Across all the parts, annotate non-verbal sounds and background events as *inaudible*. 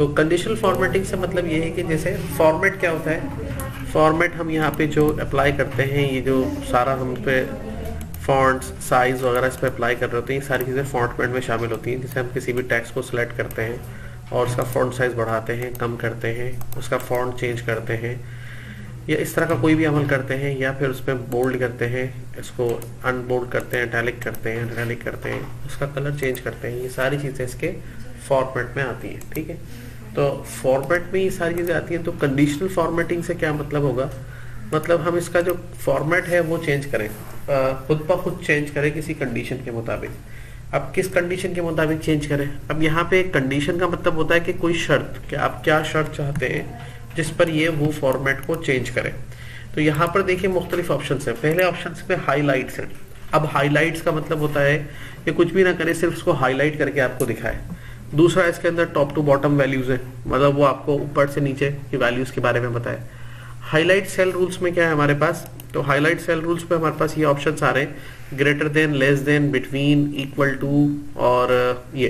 तो conditional formatting से मतलब ये है कि जैसे फॉर्मेट क्या होता है? फॉर्मेट हम यहाँ पे जो अप्लाई करते हैं, ये जो सारा हम पे फॉन्ट्स साइज़ वगैरह इस पर अप्लाई कर रहे होते हैं, ये सारी चीज़ें फॉन्ट में शामिल होती हैं। जैसे हम किसी भी टेक्स्ट को सिलेक्ट करते हैं और उसका फॉन्ट साइज़ बढ़ाते हैं, कम करते हैं, उसका फॉन्ट चेंज करते हैं, या इस तरह का कोई भी अमल करते हैं, या फिर उस पर बोल्ड करते हैं, इसको अनबोल्ड करते हैं टैलिक करते हैं टैलिक करते हैं, उसका कलर चेंज करते हैं, ये सारी चीज़ें इसके फॉर्मेट में आती हैं, ठीक है? तो फॉर्मेट में ये सारी चीज़ें आती हैं तो कंडीशनल फॉर्मेटिंग से क्या मतलब होगा? मतलब हम इसका जो फॉर्मेट है, वो चेंज करें। खुद ब खुद चेंज करें किसी कंडीशन के मुताबिक। अब किस कंडीशन के मुताबिक चेंज करें? अब यहाँ पे कंडीशन का मतलब होता है कि कोई शर्त, कि आप क्या शर्त चाहते हैं, जिस पर ये वो फॉर्मेट को चेंज करें। तो यहाँ पर देखिए मुख्तलिफ़ ऑप्शन है। पहले ऑप्शन में हाईलाइट्स है। अब हाईलाइट्स का मतलब होता है कि कुछ भी ना करें, सिर्फ़ उसको हाईलाइट करके आपको दिखाए। दूसरा इसके अंदर टॉप टू बॉटम वैल्यूज़ है। मतलब वो आपको ऊपर से नीचे की वैल्यूज़ के बारे में बताए। हाईलाइट सेल रूल्स में क्या है हमारे पास? तो हाईलाइट सेल रूल्स पे हमारे पास ये ऑप्शन आ रहे हैं। Greater than less than between equal to और ये।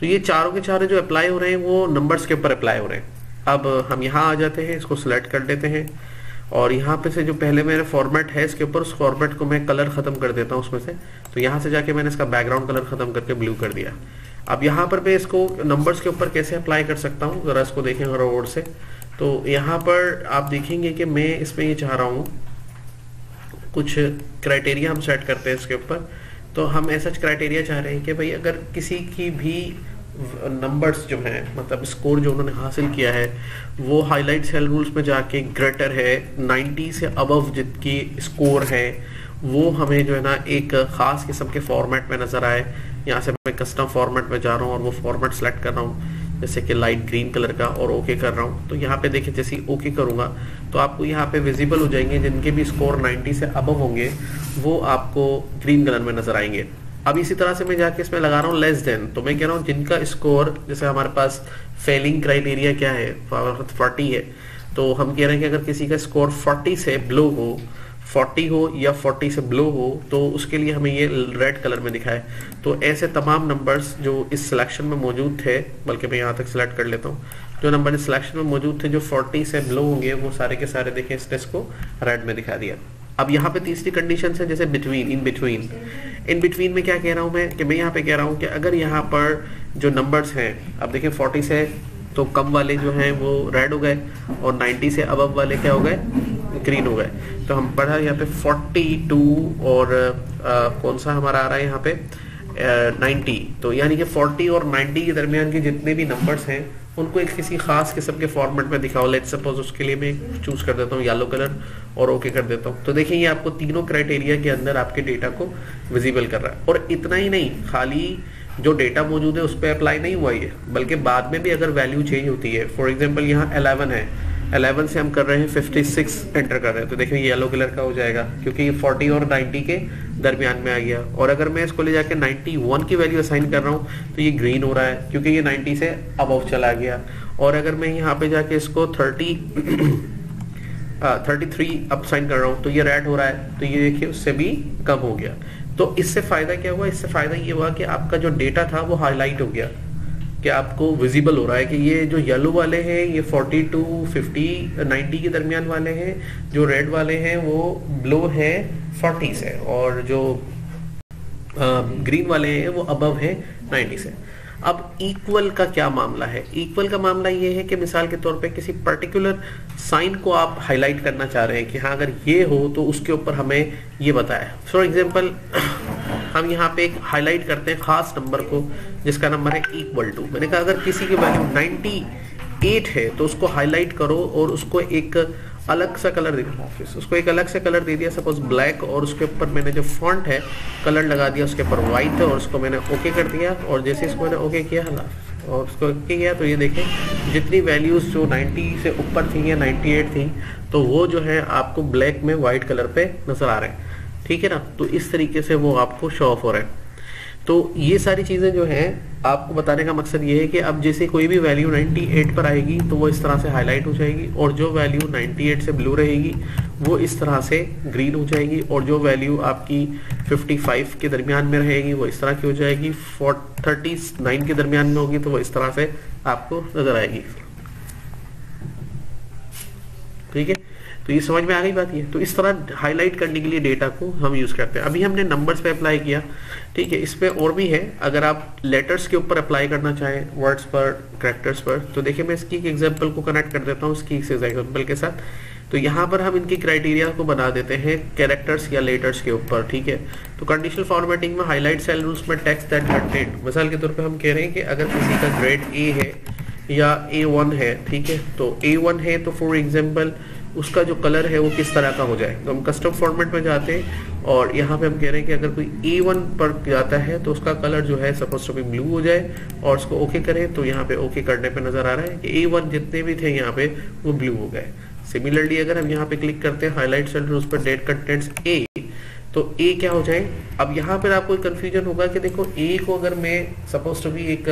तो ये चारों के चारों जो अप्लाई हो रहे हैं, वो नंबर्स के ऊपर अप्लाई हो रहे हैं। अब हम यहाँ आ जाते हैं, इसको सिलेक्ट कर लेते हैं। और यहाँ पे से जो पहले मेरा फॉर्मेट है, इसके ऊपर उस फॉर्मेट को मैं कलर खत्म कर देता हूँ उसमें से। तो यहाँ से जाके मैंने इसका बैकग्राउंड कलर खत्म करके ब्लू कर दिया। अब यहाँ पर मैं इसको नंबर्स के ऊपर कैसे अप्लाई कर सकता हूँ? ज़रा इसको देखें रोड से। तो यहाँ पर आप देखेंगे कि मैं इसमें ये चाह रहा हूँ, कुछ क्राइटेरिया हम सेट करते हैं इसके ऊपर। तो हम ऐसा क्राइटेरिया चाह रहे हैं कि भाई अगर किसी की भी नंबर्स जो हैं मतलब स्कोर जो उन्होंने हासिल किया है, वो हाईलाइट सेल रूल्स में जाके ग्रेटर है 90 से अबव जितकी स्कोर है, वो हमें जो है ना एक ख़ास किस्म के फॉर्मेट में नज़र आए। यहाँ से मैं कस्टम फॉर्मेट में जा रहा हूँ और वो फॉर्मेट सेलेक्ट कर रहा हूँ, जैसे कि लाइट ग्रीन कलर का और ओके कर रहा हूँ। तो यहाँ पे देखिए, जैसे ओके करूँगा तो आपको यहाँ पे विजिबल हो जाएँगे, जिनके भी स्कोर 90 से अब होंगे, वो आपको ग्रीन कलर में नज़र आएँगे। अब इसी तरह से मैं जाके इसमें लगा रहा हूँ लेस देन तो मैं कह रहा हूँ जिनका स्कोर जैसे हमारे पास फेलिंग क्राइटेरिया क्या है फोर्टी है तो हम कह रहे हैं कि अगर किसी का स्कोर फोर्टी से ब्लो हो 40 हो या 40 से ब्लो हो तो उसके लिए हमें ये रेड कलर में दिखाए तो ऐसे तमाम नंबर्स जो इस सिलेक्शन में मौजूद थे, बल्कि मैं यहाँ तक सिलेक्ट कर लेता हूँ, जो नंबर इस सिलेक्शन में मौजूद थे जो 40 से ब्लो होंगे, वो सारे के सारे देखें इस टेस्ट को रेड में दिखा दिया। अब यहाँ पे तीसरी कंडीशन है जैसे between in between in between में क्या कह रहा हूँ मैं? कि मैं यहाँ पे कह रहा हूँ कि अगर यहाँ पर जो नंबर्स हैं अब देखिए 40 से तो कम वाले जो हैं वो रेड हो गए और 90 से अब वाले क्या हो गए? ग्रीन हो गए. तो हम पढ़ा यहाँ पे 42 और आ, कौन सा हमारा आ रहा है यहाँ पे? नाइन्टी तो यानी कि 40 और 90 के दरमियान के जितने भी नंबर्स हैं उनको एक किसी खास किस्म के फॉर्मेट में दिखाओ। लेट सपोज़ उसके लिए मैं चूज़ कर देता हूँ येलो कलर और ओके कर देता हूँ। तो देखिए, ये आपको तीनों क्राइटेरिया के अंदर आपके डेटा को विजिबल कर रहा है। और इतना ही नहीं, खाली जो डेटा मौजूद है, उस पर अप्लाई नहीं हुआ ये। बल्कि बाद में भी अगर वैल्यू चेंज होती है फॉर एग्ज़ाम्पल यहाँ अलेवन है 11 से हम कर रहे हैं 56 एंटर कर रहे हैं। तो देखिए येलो कलर का हो जाएगा, क्योंकि ये 40 और 90 के दरमियान में आ गया। और अगर मैं इसको ले जाके 91 की वैल्यू असाइन कर रहा हूँ तो ये ग्रीन हो रहा है, क्योंकि ये 90 से अब चला गया। और अगर मैं यहाँ पे जाके इसको 30 थर्टी थ्री अप साइन कर रहा हूँ तो ये रेड हो रहा है तो ये देखिए, उससे भी कम हो गया। तो इससे फ़ायदा क्या हुआ? इससे फ़ायदा ये हुआ कि आपका जो डेटा था, वो हाईलाइट हो गया। कि आपको विजिबल हो रहा है कि ये जो येलो वाले हैं, ये 40 टू 50 90 के दरमियान वाले हैं, जो रेड वाले हैं, वो ब्लो है 40 से और जो ग्रीन वाले हैं, वो अबव हैं 90 से अब इक्वल का क्या मामला है? इक्वल का मामला ये है कि मिसाल के तौर पे किसी पर्टिकुलर साइन को आप हाईलाइट करना चाह रहे हैं कि हाँ अगर ये हो तो उसके ऊपर हमें ये बताया फॉर एग्ज़ाम्पल *coughs* हम यहाँ पे एक हाईलाइट करते हैं खास नंबर को, जिसका नंबर है इक्वल टू मैंने कहा, अगर किसी की वैल्यू 98 है तो उसको हाईलाइट करो और उसको एक अलग सा कलर दे उसको एक अलग से कलर दे दिया सपोज़ ब्लैक और उसके ऊपर मैंने जो फॉन्ट है कलर लगा दिया, उसके ऊपर व्हाइट है और उसको मैंने ओके कर दिया और जैसे इसको मैंने ओके किया और उसको ओके किया तो ये देखें, जितनी वैल्यूज़ जो 90 से ऊपर थी या 98 थी तो वो जो है आपको ब्लैक में वाइट कलर पे नज़र आ रहे हैं। ठीक है ना? तो इस तरीके से वो आपको शो ऑफ़ हो रहा है। तो ये सारी चीज़ें जो हैं, आपको बताने का मकसद ये है कि अब जैसे कोई भी वैल्यू 98 पर आएगी तो वो इस तरह से हाईलाइट हो जाएगी और जो वैल्यू 98 से ब्लू रहेगी, वो इस तरह से ग्रीन हो जाएगी और जो वैल्यू आपकी 55 के दरमियान में रहेगी, वो इस तरह की हो जाएगी, फोर थर्टी नाइन के दरमियान में होगी तो वो इस तरह से आपको नज़र आएगी। ठीक है? तो ये समझ में आ गई बात ये। तो इस तरह हाईलाइट करने के लिए डेटा को हम यूज़ करते हैं। अभी हमने नंबर्स पे अप्लाई किया, ठीक है? इस पे और भी है। अगर आप लेटर्स के ऊपर अप्लाई करना चाहें वर्ड्स पर करेक्टर्स पर तो देखिए मैं इसकी एक एग्ज़ाम्पल को कनेक्ट कर देता हूँ इसकी एग्ज़ाम्पल के साथ। तो यहाँ पर हम इनकी क्राइटेरिया को बना देते हैं कैरेक्टर्स या लेटर्स के ऊपर, ठीक है? तो कंडीशनल फॉर्मेटिंग में हाईलाइट सेल रूल्स में टेक्स्ट दैट कंटेंट मिसाल के तौर पे हम कह रहे हैं कि अगर किसी का ग्रेड ए है या ए वन है, ठीक है? तो ए वन है तो फॉर एग्ज़ाम्पल उसका जो कलर है वो किस तरह का हो जाए। तो हम कस्टम फॉर्मेट में जाते हैं और यहाँ पे हम कह रहे हैं कि अगर कोई ए वन पर जाता है तो उसका कलर जो है सपोज़ टू बी ब्लू हो जाए और उसको ओके करें तो यहाँ पे ओके करने पे नज़र आ रहा है कि ए वन जितने भी थे यहाँ पे वो ब्लू हो गए। सिमिलरली अगर हम यहाँ पे क्लिक करते हैं हाईलाइट सेंटर उस पर डेट कंटेंट्स ए तो ए क्या हो जाए? अब यहाँ पर आपको कंफ्यूजन होगा कि देखो ए को अगर मैं सपोज़ टू बी एक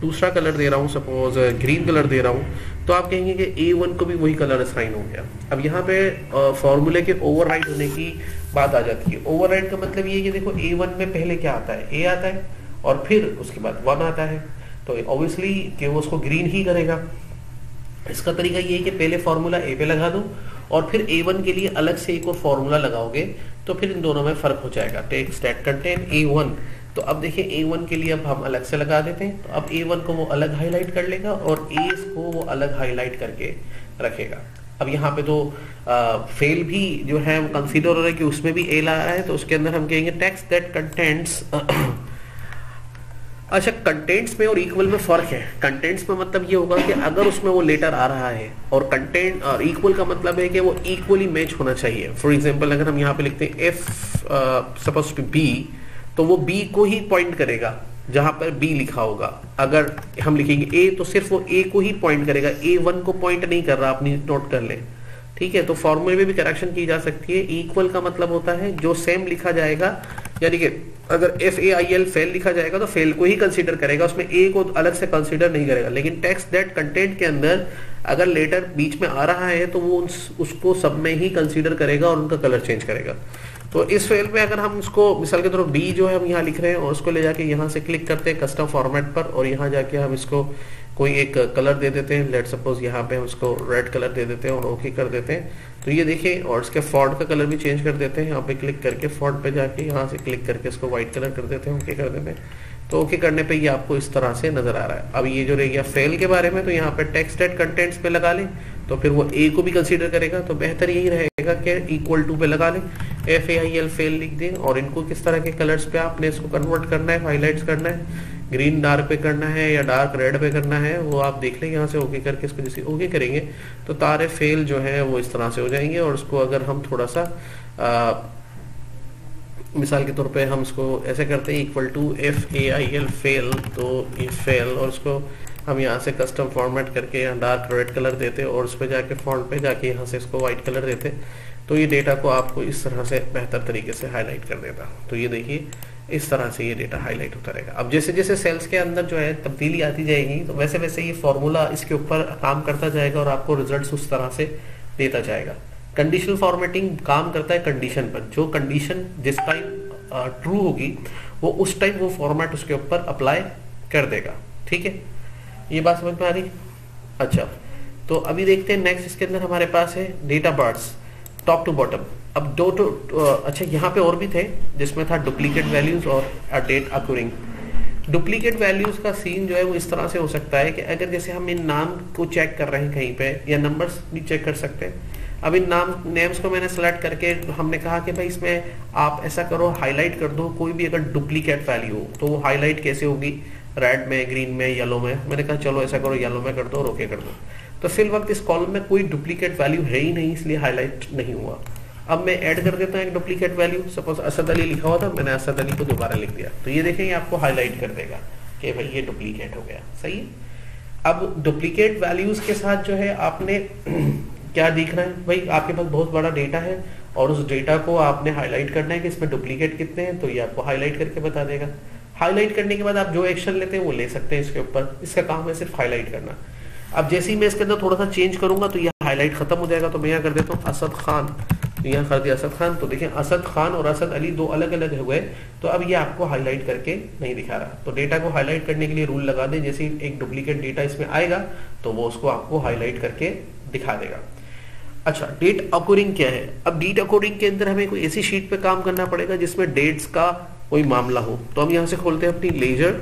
दूसरा कलर दे रहा हूँ सपोज़ ग्रीन कलर दे रहा हूँ तो आप कहेंगे कि ए वन को भी वही कलर असाइन हो गया। अब यहाँ पे फॉर्मूले के ओवर होने की बात आ जाती है। ओवर का मतलब ये कि देखो ए वन में पहले क्या आता है? ए आता है और फिर उसके बाद वन आता है। तो ऑब्वियसली कि वो उसको ग्रीन ही करेगा। इसका तरीका ये है कि पहले फॉर्मूला ए पे लगा दो और फिर ए वन के लिए अलग से एक और फॉर्मूला लगाओगे तो फिर इन दोनों में फ़र्क हो जाएगा। Take stack contain A one तो अब देखिए ए वन के लिए अब हम अलग से लगा देते हैं। तो अब ए वन को वो अलग हाईलाइट कर लेगा और ए को वो अलग हाईलाइट करके रखेगा। अब यहाँ पे तो फेल भी जो है कंसीडर हो रहा है कि उसमें भी ए रहा है तो उसके अंदर हम कहेंगे टेक्स्ट दैट कंटेंट्स अच्छा कंटेंट्स में और इक्वल में फ़र्क है। कंटेंट्स में मतलब ये होगा कि अगर उसमें वो लेटर आ रहा है और कंटेंट और इक्वल का मतलब है कि वो इक्वली मैच होना चाहिए। फॉर एग्जांपल अगर हम यहाँ पे लिखते हैं एफ़ सपोज़ टू बी तो वो बी को ही पॉइंट करेगा, जहाँ पर बी लिखा होगा। अगर हम लिखेंगे ए तो सिर्फ़ वो ए को ही पॉइंट करेगा। ए वन को पॉइंट नहीं कर रहा, अपनी नोट कर ले। ठीक है तो फॉर्मूले में भी करेक्शन की जा सकती है। इक्वल का मतलब होता है, जो सेम लिखा जाएगा यानी कि अगर F A I L fail लिखा जाएगा तो फेल को ही कंसिडर करेगा, उसमें ए को अलग से कंसिडर नहीं करेगा। लेकिन टेक्स्ट डेट कंटेंट के अंदर अगर लेटर बीच में आ रहा है तो वो उसको सब में ही कंसिडर करेगा और उनका कलर चेंज करेगा। तो इस फेल में अगर हम उसको, मिसाल के तौर पर बी जो है हम यहाँ लिख रहे हैं, और उसको ले जाके यहाँ से क्लिक करते हैं कस्टम फॉर्मेट पर, और यहाँ जाके हम इसको कोई एक कलर दे देते हैं। लेट सपोज़ यहाँ पे हम उसको रेड कलर दे देते हैं और ओके कर देते हैं। तो ये देखिए, और इसके फॉन्ट का कलर भी चेंज कर देते हैं। यहाँ पे क्लिक करके फॉन्ट पे जाके यहाँ से क्लिक करके इसको व्हाइट कलर कर देते हैं ओके कर देते हैं। तो ओके करने पे ये आपको इस तरह से नज़र आ रहा है। अब ये जो रह गया फेल के बारे में तो यहाँ पे टेक्स्ट एड कंटेंट्स पे लगा लें। तो फिर वो ए को भी कंसीडर करेगा तो बेहतर यही रहेगा कि इक्वल टू पे लगा लें। F A I L fail लिख दें और इनको किस तरह के कलर्स पे आपने इसको कन्वर्ट करना है हाईलाइट्स करना है? ग्रीन डार्क पे करना है या डार्क रेड पे करना है वो आप देख लें यहाँ से ओके करके इसको जैसे ओके करेंगे तो तारे फेल जो है वो इस तरह से हो जाएँगे और उसको अगर हम थोड़ा सा आ, मिसाल के तौर पे हम इसको ऐसे करते हैं equal to F A I L fail तो ये फेल और उसको हम यहाँ से कस्टम फॉर्मेट करके यहाँ डार्क रेड कलर देते और उस पर जाके फॉन्ट पे जाके यहाँ से इसको व्हाइट कलर देते तो ये डेटा को आपको इस तरह से बेहतर तरीके से हाईलाइट कर देता तो ये देखिए, इस तरह से ये डेटा हाईलाइट होता रहेगा। अब जैसे जैसे सेल्स के अंदर जो है तब्दीली आती जाएगी तो वैसे वैसे ये फॉर्मूला इसके ऊपर काम करता जाएगा और आपको रिज़ल्ट उस तरह से देता जाएगा। कंडीशनल फॉर्मेटिंग काम करता है कंडीशन पर। जो कंडीशन जिस टाइम ट्रू होगी, वो उस टाइम वो फॉर्मेट उसके ऊपर अप्लाई कर देगा। ठीक है? ये बात समझ में आ रही अच्छा तो अभी देखते हैं नेक्स्ट इसके अंदर हमारे पास है data bars top to bottom अब दो तो अच्छा यहाँ पे और भी थे, जिसमें था डुप्लीकेट वैल्यूज़ और डेट अक्यूरिंग डुप्लीकेट वैल्यूज़ का सीन जो है वो इस तरह से हो सकता है कि अगर जैसे हम इन नाम को चेक कर रहे हैं कहीं पे, या नंबर्स भी चेक कर सकते हैं। अब इन नाम नेम्स को मैंने सेलेक्ट करके हमने कहा कि भाई इसमें आप ऐसा करो हाईलाइट कर दो, कोई भी अगर डुप्लीकेट वैल्यू हो तो वो हाईलाइट कैसे होगी? रेड में ग्रीन में येलो में। मैंने कहा, चलो, ऐसा करो येलो में कर दो, और ओके कर दो। तो फिर वक्त इस कॉलम में कोई डुप्लीकेट वैल्यू है ही नहीं, इसलिए हाईलाइट नहीं हुआ। अब मैं ऐड कर देता हूँ एक duplicate value suppose Asad Ali लिखा हुआ था, मैंने असद अली को दोबारा लिख दिया। तो ये देखेंगे आपको हाईलाइट कर देगा कि भाई ये डुप्लीकेट हो गया। सही अब डुप्लीकेट वैल्यूज़ के साथ जो है, आपने *clears throat* क्या दिख रहा है? भाई, आपके पास बहुत बड़ा डेटा है, और उस डेटा को आपने हाईलाइट करना है कि इसमें डुप्लीकेट कितने हैं तो ये आपको हाईलाइट करके बता देगा। हाईलाइट करने के बाद आप जो एक्शन लेते हैं वो ले सकते हैं इसके ऊपर। इसका काम है सिर्फ़ हाईलाइट करना। अब जैसे ही मैं इसके अंदर थोड़ा सा चेंज करूँगा तो ये हाईलाइट खत्म हो जाएगा। तो मैं यहाँ कर देता हूँ असद खान। तो यहाँ कर दिया असद खान। तो देखें असद खान और असद अली दो अलग अलग हुए तो अब ये आपको हाईलाइट करके नहीं दिखा रहा। तो डेटा को हाईलाइट करने के लिए रूल लगा दें। जैसे एक डुप्लीकेट डेटा इसमें आएगा तो वो उसको आपको हाईलाइट करके दिखा देगा। अच्छा डेट अकोरिंग क्या है? अब डेट अकोरिंग के अंदर हमें कोई ऐसी शीट पे काम करना पड़ेगा जिसमें डेट्स का कोई मामला हो तो हम यहाँ से खोलते हैं अपनी लेजर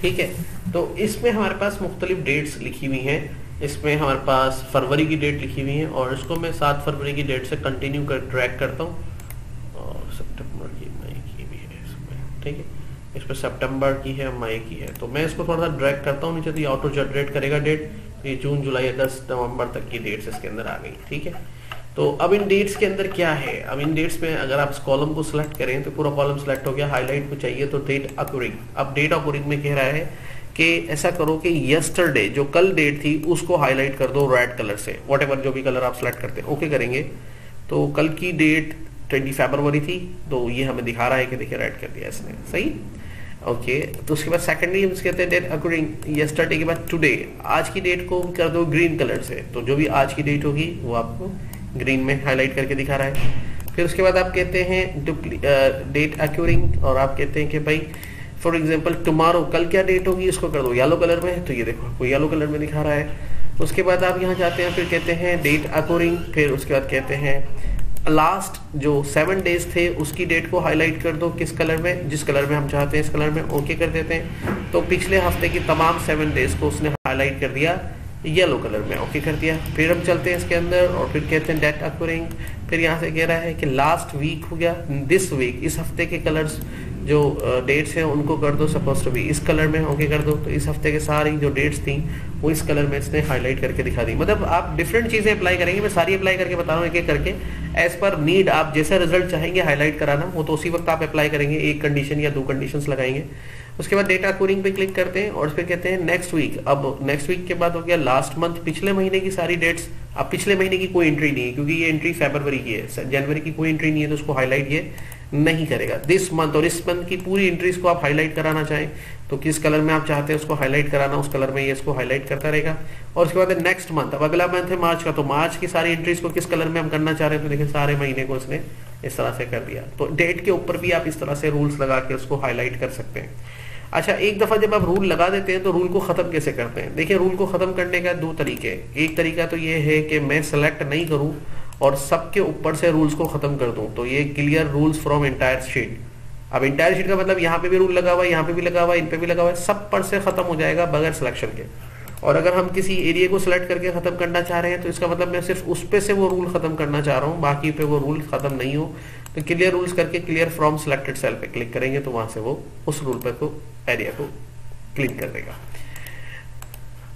ठीक है तो इसमें हमारे पास मुख्तलिफ़ डेट्स लिखी हुई हैं। इसमें हमारे पास फरवरी की डेट लिखी हुई है और इसको मैं सात फरवरी की डेट से कंटिन्यू कर ट्रैक करता हूँ और सितंबर की मई की भी है इसमें ठीक है इस पर सितंबर की है, मई की है। तो मैं इसको थोड़ा सा ड्रैग करता हूँ, नीचे तो ये ऑटो जनरेट करेगा डेट तो ये जून, जुलाई, अगस्त, नवंबर तक की डेट्स इसके अंदर आ गई, ठीक है? तो अब इन डेट्स के अंदर क्या है? अब इन डेट्स में अगर आप कॉलम को सिलेक्ट करें तो पूरा कॉलम सिलेक्ट हो गया। हाईलाइट को चाहिए तो डेट अक्यूरिंग अब डेट अक्यूरिंग में कह रहा है कि ऐसा करो कि यस्टरडे जो कल डेट थी, उसको हाईलाइट कर दो रेड कलर से। वट जो भी कलर आप सिलेक्ट करते हैं ओके करेंगे। तो कल की डेट ट्वेंटी फेबरवरी थी तो ये हमें दिखा रहा है कि देखिए रेड कर दिया इसने। सही? ओके तो उसके बाद सेकेंडली हम कहते हैं डेट अकॉर्डिंग यस्टरडे के बाद टुडे आज की डेट को कर दो ग्रीन कलर से। तो जो भी आज की डेट होगी, वो आपको ग्रीन में हाईलाइट करके दिखा रहा है। फिर उसके बाद आप कहते हैं डेट अक्यूरिंग और आप कहते हैं कि भाई फॉर एग्ज़ाम्पल टुमारो कल क्या डेट होगी, इसको कर दो येलो कलर में। तो ये देखो, आपको येलो कलर में दिखा रहा है। उसके बाद आप यहाँ जाते हैं, फिर कहते हैं डेट अकोरिंग फिर उसके बाद कहते हैं लास्ट जो सेवन डेज़ थे, उसकी डेट को हाईलाइट कर दो किस कलर में, जिस कलर में हम चाहते हैं, इस कलर में ओके कर देते हैं। तो पिछले हफ़्ते की तमाम सेवन डेज़ को उसने हाईलाइट कर दिया येलो कलर में ओके कर दिया। फिर हम चलते हैं इसके अंदर और फिर कहते हैं डेट अकोरिंग फिर यहाँ से कह रहा है कि लास्ट वीक हो गया दिस वीक इस हफ़्ते के कलर्स जो डेट्स हैं, उनको कर दो सपोज़ टू बी इस कलर में ओके कर दो तो इस हफ़्ते के सारी जो डेट्स थी, वो इस कलर में इसने हाईलाइट करके दिखा दी। मतलब आप डिफरेंट चीज़ें अप्लाई करेंगे, मैं सारी अप्लाई करके बता रहा हूँ एक एक करके। एज पर नीड आप जैसा रिज़ल्ट चाहेंगे हाईलाइट कराना, वो तो उसी वक्त आप अप्लाई करेंगे, एक कंडीशन या दो कंडीशन लगाएँगे। उसके बाद डेटा कोरिंग पे क्लिक करते हैं, और फिर कहते हैं नेक्स्ट वीक अब नेक्स्ट वीक के बाद हो गया लास्ट मंथ पिछले महीने की सारी डेट्स अब पिछले महीने की कोई एंट्री नहीं है, क्योंकि ये एंट्री फेबरवरी की है। जनवरी की कोई एंट्री नहीं है तो उसको हाईलाइट ये। नहीं करेगा। दिस मंथ और इस मंथ की पूरी एंट्रीज को आप हाईलाइट कराना चाहें तो किस कलर में आप चाहते हैं उसको हाईलाइट कराना, उस कलर में ये इसको हाईलाइट करता रहेगा। और उसके बाद नेक्स्ट मंथ अब अगला मंथ है मार्च का तो मार्च की सारी एंट्रीज को किस कलर में हम करना चाह रहे हैं तो देखिए सारे महीने को इसने इस तरह से कर दिया। तो डेट के ऊपर भी आप इस तरह से रूल्स लगा के उसको हाईलाइट कर सकते हैं। अच्छा एक दफ़ा जब आप रूल लगा देते हैं तो रूल को खत्म कैसे करते हैं? देखिए रूल को खत्म करने का दो तरीके एक तरीका तो ये है कि मैं सेलेक्ट नहीं करूँ और सबके ऊपर से रूल्स को खत्म कर दूँ तो ये clear rules from entire sheet अब इंटायर शीट का मतलब यहाँ पे भी रूल लगा हुआ है, यहाँ पे भी लगा हुआ है, इन पे भी लगा हुआ है, सब पर से खत्म हो जाएगा बगैर सिलेक्शन के. और अगर हम किसी एरिया को सिलेक्ट करके खत्म करना चाह रहे हैं तो इसका मतलब मैं सिर्फ़ उस पे से वो रूल खत्म करना चाह रहा हूँ, बाकी पे वो रूल खत्म नहीं हो. तो क्लियर रूल्स करके क्लियर फ्रॉम सिलेक्टेड सेल पे क्लिक करेंगे तो वहाँ से वो उस रूल पे को एरिया को क्लिक कर देगा.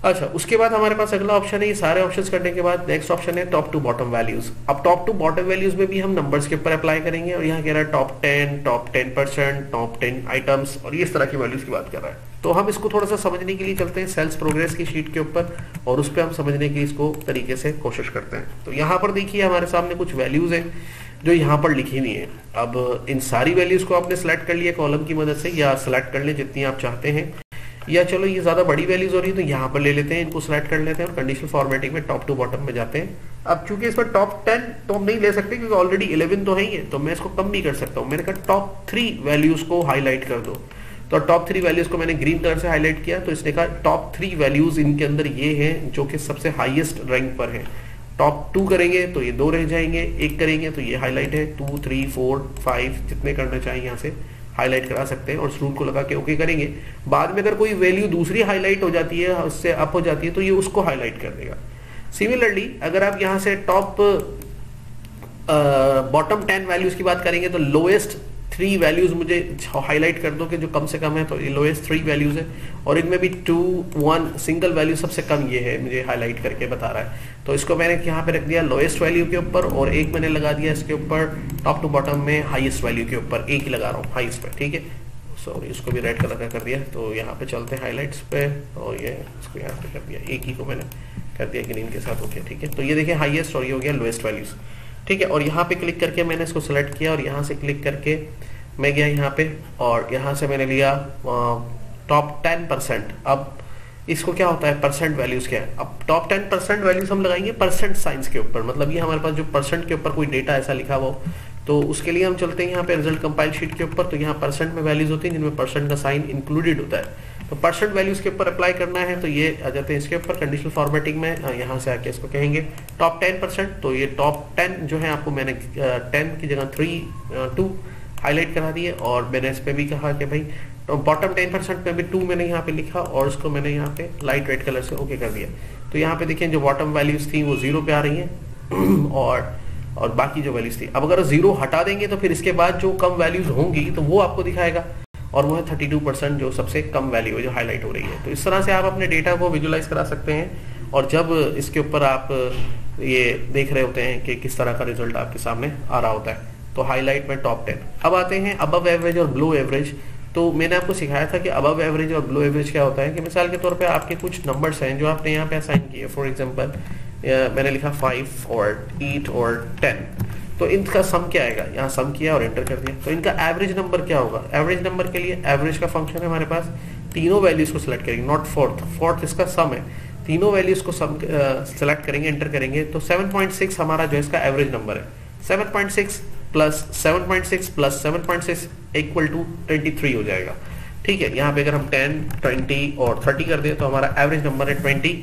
अच्छा उसके बाद हमारे पास अगला ऑप्शन है, ये सारे ऑप्शंस करने के बाद नेक्स्ट ऑप्शन है टॉप टू बॉटम वैल्यूज़ अब टॉप टू बॉटम वैल्यूज़ में भी हम नंबर्स के ऊपर अप्लाई करेंगे और यहाँ कह रहा है top ten top ten percent top ten items और इस तरह की वैल्यूज़ की बात कर रहा है। तो हम इसको थोड़ा सा समझने के लिए चलते हैं सेल्स प्रोग्रेस की शीट के ऊपर और उस पर हम समझने की इसको तरीके से कोशिश करते हैं। तो यहाँ पर देखिए हमारे सामने कुछ वैल्यूज़ है जो यहाँ पर लिखी हुई है। अब इन सारी वैल्यूज़ को आपने सेलेक्ट कर लिया कॉलम की मदद से या सेलेक्ट कर ले जितनी आप चाहते हैं। या चलो ये ज़्यादा बड़ी वैल्यूज़ हो रही है तो यहाँ पर ले लेते हैं, इनको सिलेक्ट कर लेते हैं और कंडीशनल फॉर्मेटिंग में टॉप टू बॉटम में जाते हैं। अब चूँकि इस पर टॉप टेन तो हम नहीं ले सकते, क्योंकि ऑलरेडी इलेवन तो है ही है तो मैं इसको कम भी कर सकता हूँ। मैंने कहा टॉप थ्री वैल्यूज़ को हाईलाइट कर दो। तो टॉप थ्री वैल्यूज़ को मैंने ग्रीन कलर से हाईलाइट किया तो इसने कहा टॉप थ्री वैल्यूज़ इनके अंदर ये हैं, जो कि सबसे हाईएस्ट रैंक पर है। टॉप टू करेंगे तो ये दो रह जाएँगे, एक करेंगे तो ये हाईलाइट है। टू थ्री फोर फाइव जितने करना चाहिए यहाँ से। हाईलाइट करा सकते हैं और इस रूल को लगा के ओके करेंगे। बाद में अगर कोई वैल्यू दूसरी हाईलाइट हो जाती है, उससे अप हो जाती है तो ये उसको हाईलाइट कर देगा। सिमिलरली अगर आप यहाँ से टॉप बॉटम टेन वैल्यूज़ की बात करेंगे तो लोएस्ट थ्री वैल्यूज़ मुझे हाईलाइट कर दो कि जो कम से कम है तो लोएस्ट थ्री वैल्यूज़ है। और इनमें भी टू वन सिंगल वैल्यू सबसे कम ये है, मुझे हाईलाइट करके बता रहा है। तो इसको मैंने यहाँ पे रख दिया लोएस्ट वैल्यू के ऊपर और एक मैंने लगा दिया इसके ऊपर टॉप टू बॉटम में हाईएस्ट वैल्यू के ऊपर। एक ही लगा रहा हूँ हाईएस्ट पे, ठीक है? सॉरी इसको भी रेड कलर का कर दिया। तो यहाँ पे चलते हैं हाईलाइट्स पे और ये इसको यहाँ पे कर दिया। एक ही को मैंने कर दिया ग्रीन के साथ ओके ठीक है? तो ये देखिए हाईएस्ट और ये हो गया लोएस्ट वैल्यूज़ ठीक है, और यहाँ पे क्लिक करके मैंने इसको सिलेक्ट किया और यहाँ से क्लिक करके मैं गया यहाँ पे और यहाँ से मैंने लिया टॉप टेन परसेंट अब इसको क्या होता है? परसेंट वैल्यूज़ क्या है? अब टॉप टेन परसेंट वैल्यूज़ हम लगाएँगे परसेंट साइंस के ऊपर। मतलब ये हमारे पास जो परसेंट के ऊपर कोई डेटा ऐसा लिखा हुआ तो उसके लिए हम चलते हैं यहाँ पे रिज़ल्ट कंपाइल शीट के ऊपर। तो यहाँ परसेंट में वैल्यूज़ होती हैं जिनमें परसेंट का साइन इंक्लूडेड होता है। तो परसेंट वैल्यूज़ के ऊपर अप्लाई करना है तो ये आ जाते हैं इसके ऊपर कंडीशनल फॉर्मेटिंग में यहाँ से आके इसको कहेंगे। टॉप टेन परसेंट तो ये टॉप टेन जो है आपको मैंने टेन की जगह थ्री टू हाईलाइट करा दिए और मैंने इस पर भी कहा कि भाई तो बॉटम टेन परसेंट में भी टू मैंने यहाँ पे लिखा, और उसको मैंने यहाँ पे लाइट रेड कलर से ओके कर दिया। तो यहाँ पे देखिए, जो बॉटम वैल्यूज़ थी वो ज़ीरो पे आ रही है, *clears throat* और और बाकी जो वैल्यूज़ थी। अब अगर ज़ीरो हटा देंगे तो फिर इसके बाद जो कम वैल्यूज़ होंगी तो वो आपको दिखाएगा। और वो है थर्टी टू परसेंट जो सबसे कम वैल्यू है, जो हाईलाइट हो रही है। तो इस तरह से आप अपने डेटा को विजुलाइज करा सकते हैं और जब इसके ऊपर आप ये देख रहे होते हैं कि किस तरह का रिज़ल्ट आपके सामने आ रहा होता है तो हाईलाइट में टॉप टेन अब आते हैं अबव एवरेज और ब्लो एवरेज तो मैंने आपको सिखाया था कि अबव एवरेज और ब्लो एवरेज क्या होता है कि मिसाल के तौर पे आपके कुछ नंबर्स हैं जो आपने यहाँ पे असाइन किए। फॉर एग्जांपल मैंने लिखा फाइव और एट और टेन तो इनका सम क्या आएगा? यहाँ सम किया और एंटर कर दिया। तो इनका एवरेज नंबर क्या होगा? एवरेज नंबर के लिए एवरेज का फ़ंक्शन है हमारे पास। तीनों वैल्यूज़ को सिलेक्ट करेंगे नॉट फोर्थ फोर्थ इसका सम है। तीनों वैल्यूज़ को सम सेलेक्ट करेंगे एंटर करेंगे। तो 7.6 हमारा जो इसका एवरेज नंबर है। 7.6 प्लस 7.6 प्लस 7.6 इक्वल टू 23 हो जाएगा। ठीक है यहाँ पे अगर हम 10, 20 और 30 कर दें तो हमारा एवरेज नंबर है 20,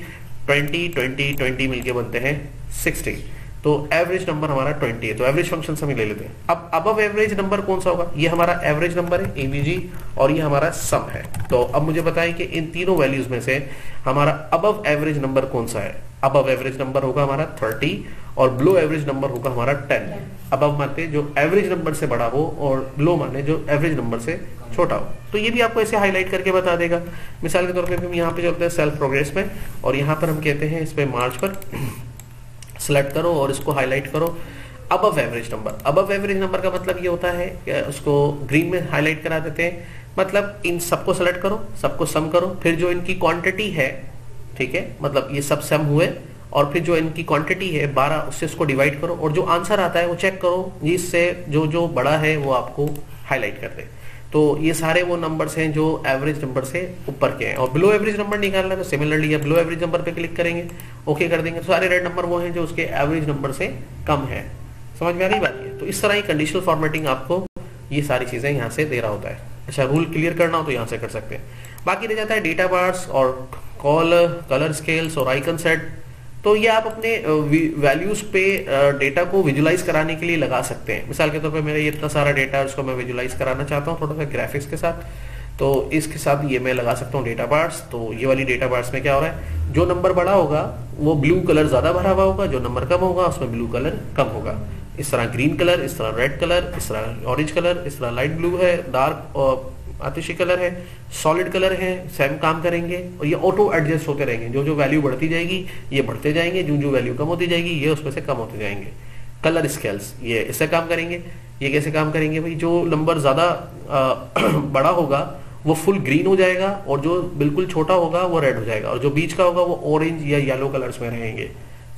20, 20, 20 मिलके बनते हैं 60 तो एवरेज नंबर हमारा 20 है तो एवरेज फ़ंक्शन हम ले लेते हैं। अब अब एवरेज नंबर कौन सा होगा? ये हमारा एवरेज नंबर है एवीजी और ये हमारा सम है। तो अब मुझे बताएँ कि इन तीनों वैल्यूज़ में से हमारा अब एवरेज नंबर कौन सा है? अब एवरेज नंबर होगा हमारा 30 और ब्लो एवरेज नंबर होगा हमारा 10 अब मानते जो एवरेज नंबर से बड़ा हो, और ब्लो माने जो एवरेज नंबर से छोटा हो। तो ये भी आपको ऐसे हाईलाइट करके बता देगा। मिसाल के तौर पर हम यहाँ पे चलते हैं सेल्फ प्रोग्रेस में, और यहाँ पर हम कहते हैं इस पे मार्च पर। सेलेक्ट करो और इसको हाईलाइट करो। अब एवरेज नंबर अब एवरेज नंबर का मतलब ये होता है कि उसको ग्रीन में हाईलाइट करा देते हैं। मतलब इन सबको सेलेक्ट करो, सबको सम करो। फिर जो इनकी क्वांटिटी है, ठीक है मतलब ये सब सम हुए और फिर जो इनकी क्वांटिटी है 12 उससे इसको डिवाइड करो और जो आंसर आता है वो चेक करो। जिससे जो जो बड़ा है वो आपको हाईलाइट कर दे। तो ये सारे वो नंबर्स हैं जो एवरेज नंबर से ऊपर के हैं। और बिलो एवरेज नंबर निकालना तो सिमिलरली बिलो एवरेज नंबर पे क्लिक करेंगे ओके कर देंगे। तो सारे रेड नंबर वो हैं जो उसके एवरेज नंबर से कम है। समझ में आ रही बात? है तो इस तरह ही कंडीशनल फॉर्मेटिंग आपको ये सारी चीज़ें यहाँ से दे रहा होता है। अच्छा रूल क्लियर करना हो तो यहाँ से कर सकते हैं। बाकी रह जाता है डेटा बार्स और कॉल कलर स्केल्स और आइकन सेट तो ये आप अपने वैल्यूज़ पे डेटा को विजुलाइज कराने के लिए लगा सकते हैं। मिसाल के तौर तो पर मेरा ये इतना सारा डेटा है, उसको मैं विजुलाइज कराना चाहता हूँ थोड़ा सा ग्राफिक्स के साथ तो इसके साथ ये मैं लगा सकता हूँ डेटा बार्स तो ये वाली डेटा बार्स में क्या हो रहा है, जो नंबर बड़ा होगा, वो ब्लू कलर ज़्यादा भरा हुआ होगा, जो नंबर कम होगा, उसमें ब्लू कलर कम होगा। इस तरह ग्रीन कलर इस तरह रेड कलर इस तरह ऑरेंज कलर इस तरह लाइट ब्लू है डार्क आतिशी कलर है सॉलिड कलर है सेम काम करेंगे और ये ऑटो एडजस्ट होते रहेंगे। जो जो वैल्यू बढ़ती जाएगी, ये बढ़ते जाएँगे, जो जो वैल्यू कम होती जाएगी, ये उसमें से कम होते जाएँगे। कलर स्केल्स ये इससे काम करेंगे, ये कैसे काम करेंगे भाई? जो नंबर ज़्यादा *clears throat* बड़ा होगा, वो फुल ग्रीन हो जाएगा और जो बिल्कुल छोटा होगा, वो रेड हो जाएगा। और जो बीच का होगा, वो ऑरेंज या येलो कलर्स में रहेंगे।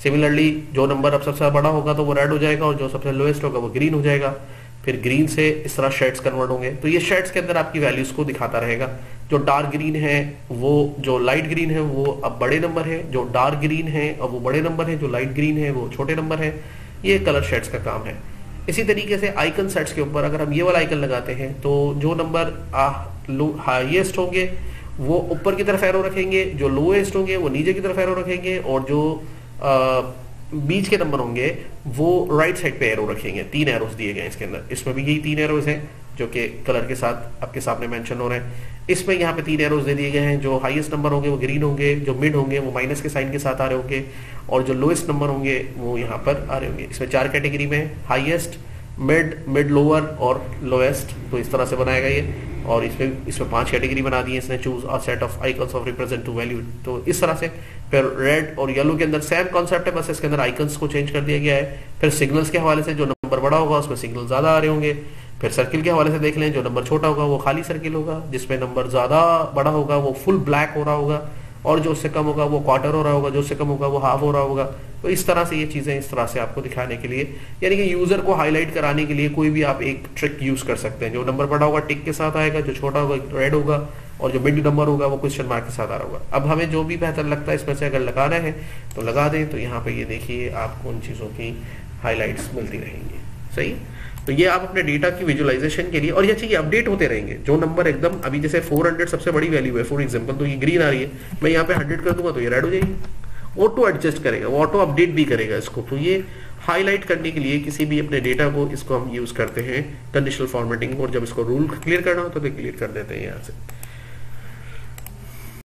सिमिलरली जो नंबर अब सबसे बड़ा होगा तो वो रेड हो जाएगा और जो सबसे लोएस्ट होगा, वो ग्रीन हो जाएगा। फिर ग्रीन से इस तरह शेड्स कन्वर्ट होंगे। तो ये शेड्स के अंदर आपकी वैल्यूज़ को दिखाता रहेगा। जो डार्क ग्रीन है वो जो लाइट ग्रीन है वो अब बड़े नंबर है। जो डार्क ग्रीन है अब वो बड़े नंबर है। जो लाइट ग्रीन है वो छोटे नंबर है। ये कलर शेड्स का काम है। इसी तरीके से आइकन सेट्स के ऊपर अगर हम ये वाला आइकन लगाते हैं तो जो नंबर हाईएस्ट होंगे वो ऊपर की तरफ़ एरो रखेंगे। जो लोएस्ट होंगे वो नीचे की तरफ़ एरो रखेंगे। और जो आ, बीच के नंबर होंगे, वो राइट साइड पे एरो रखेंगे, तीन एरोस दिए गए इसके अंदर। इसमें भी यही तीन एरोस हैं, जो कि कलर के साथ आपके सामने मेंशन हो रहे हैं। इसमें यहाँ पे तीन एरोस दे दिए गए हैं, जो हाईएस्ट नंबर होंगे, वो ग्रीन होंगे, जो मिड होंगे, वो माइनस के साइन के साथ आ रहे होंगे, और जो लोएस्ट नंबर होंगे, वो यहाँ पर आ रहे होंगे। इसमें चार कैटेगरी में हाइएस्ट मिड मिड लोअर और लोएस्ट तो इस तरह से बनाएगा ये। और इसमें इसमें पाँच कैटेगरी बना दी है इसने choose a set of icons of represent to value तो इस तरह से, फिर रेड और येलो के अंदर सेम कॉन्सेप्ट है, बस इसके अंदर आइकन्स को चेंज कर दिया गया है। फिर सिग्नल्स के हवाले से जो नंबर बड़ा होगा, उसमें सिग्नल ज़्यादा आ रहे होंगे। फिर सर्किल के हवाले से देख लें, जो नंबर छोटा होगा, वो खाली सर्किल होगा, जिसमें नंबर ज़्यादा बड़ा होगा, वो फुल ब्लैक हो रहा होगा। और जो उससे कम होगा वो क्वार्टर हो रहा होगा, जो उससे कम होगा वो हाफ़ हो रहा होगा। तो इस तरह से ये चीज़ें इस तरह से आपको दिखाने के लिए, यानी कि यूज़र को हाईलाइट कराने के लिए कोई भी आप एक ट्रिक यूज़ कर सकते हैं। जो नंबर बड़ा होगा टिक के साथ आएगा, जो छोटा होगा रेड होगा, और जो मिड नंबर होगा, वो क्वेश्चन मार्क के साथ आ रहा होगा। अब हमें जो भी बेहतर लगता है, इसमें से अगर लगाना है तो लगा दें। तो यहाँ पे ये देखिए, आपको उन चीज़ों की हाईलाइट्स मिलती रहेंगी। सही? तो ये आप अपने डेटा की विजुअलाइजेशन के लिए, और ये चाहिए अपडेट होते रहेंगे। जो नंबर एकदम, अभी जैसे 400 सबसे बड़ी वैल्यू है फॉर एग्जांपल तो ये ग्रीन आ रही है। मैं यहाँ पे 100 कर दूँगा तो ये रेड हो जाएगी। ऑटो एडजस्ट करेगा, वो ऑटो अपडेट भी करेगा इसको। तो ये हाईलाइट करने के लिए किसी भी अपने डेटा को इसको हम यूज़ करते हैं कंडीशनल फॉर्मेटिंग और जब इसको रूल क्लियर करना हो तो क्लियर कर देते हैं यहाँ से।